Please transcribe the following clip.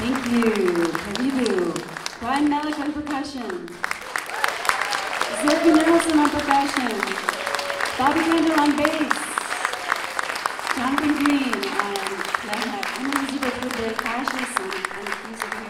Thank you, Karibu. Brian Melick on percussion. Zorkie Nelson on percussion. Bobby Kendall on bass. Jonathan Greene on clarinet. I'm Elizabeth with the Kasius and, and he's over here.